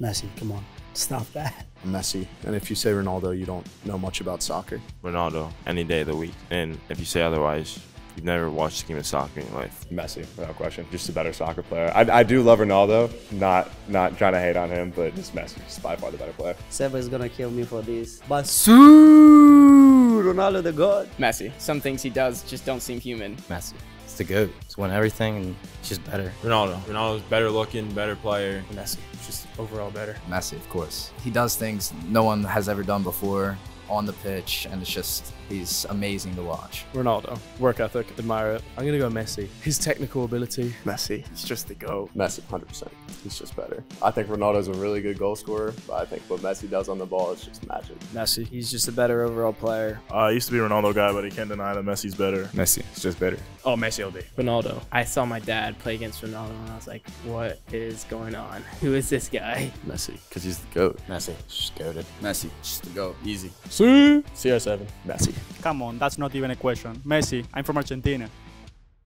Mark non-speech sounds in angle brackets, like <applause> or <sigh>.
Messi, come on, stop that. Messi. And if you say Ronaldo, you don't know much about soccer. Ronaldo, any day of the week. And if you say otherwise, you've never watched a game of soccer in your life. Messi, without question. Just a better soccer player. I, I do love Ronaldo. Not not trying to hate on him, but just Messi. Just by far the better player. Seba is gonna kill me for this. But Su Ronaldo the God. Messi. Some things he does just don't seem human. Messi. It's the GOAT. He's won everything and he's just better. Ronaldo. Ronaldo's better looking, better player. Messi. Just overall better. Messi, of course. He does things no one has ever done before on the pitch, and it's just, he's amazing to watch. Ronaldo. Work ethic, admire it. I'm going to go Messi. His technical ability. Messi. He's just the GOAT. Messi, 100%. He's just better. I think Ronaldo's a really good goal scorer, but I think what Messi does on the ball is just magic. Messi. He's just a better overall player. Uh, I used to be a Ronaldo guy, but he can't deny that Messi's better. Messi. It's just better. Oh, Messi will be. Ronaldo. I saw my dad play against Ronaldo and I was like, what is going on? <laughs> Who is this guy? Messi, because he's the GOAT. Messi. Just goated. Messi, just to go. Easy. CR7. Messi. Come on, that's not even a question. Messi, I'm from Argentina.